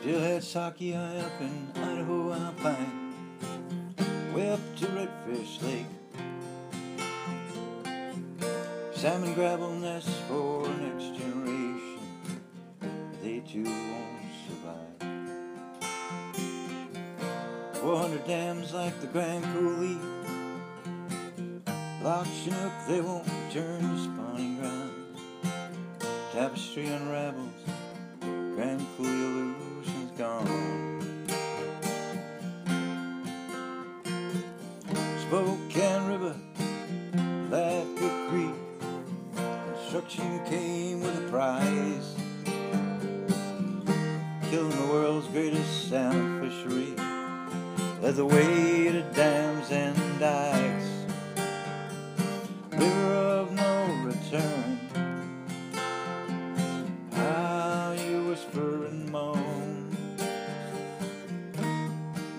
Still had sockeye up in Idaho Alpine, way up to Redfish Lake. Salmon gravel nests for next generation, they too won't survive. 400 dams like the Grand Coulee, Loch Chinook, they won't return to spawning grounds. Tapestry unravels, Grand Coulee Spokane River, Laughter Creek, construction came with a prize. Killing the world's greatest salmon fishery, led the way to dams and dikes. River of no return. How you whisper and moan.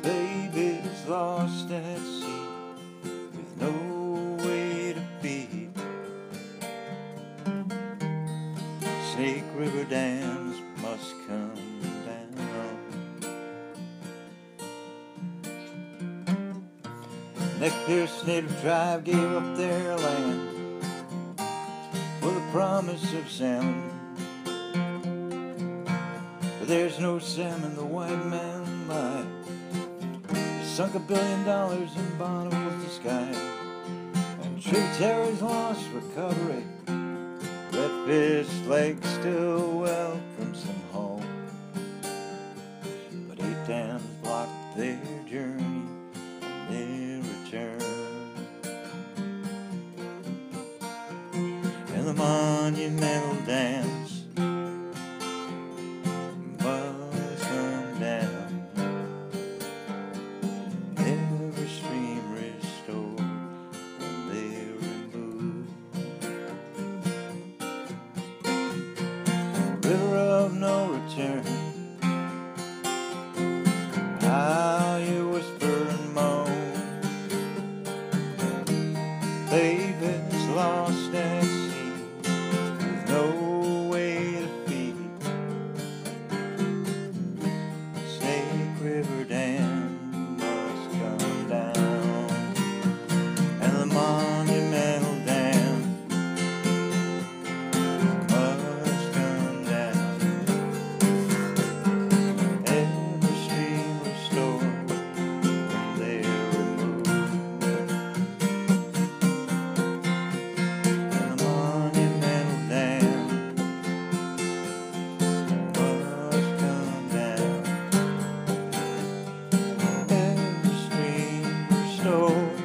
Baby's lost at sea Snake River dams must come down. Nez Perce Native Tribe gave up their land for the promise of salmon. But there's no salmon, the white man lied. Sunk a billion dollars in Bonneville's disguise. And tributaries lost recovery. Redfish Lake still welcomes them home. But eight dams block their journey and their return. And the monumental dam picture how you whisper and moan. baby's it's lost its know